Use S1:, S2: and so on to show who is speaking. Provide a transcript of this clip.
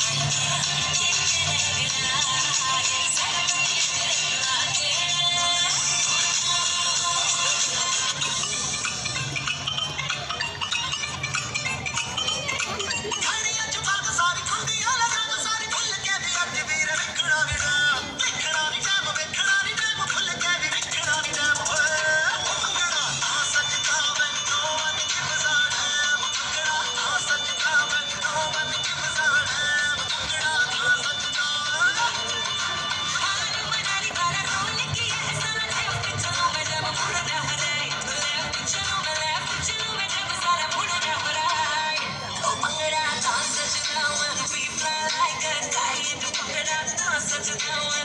S1: Thank you. how I